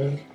Amen.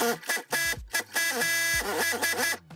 Ha ha ha ha ha!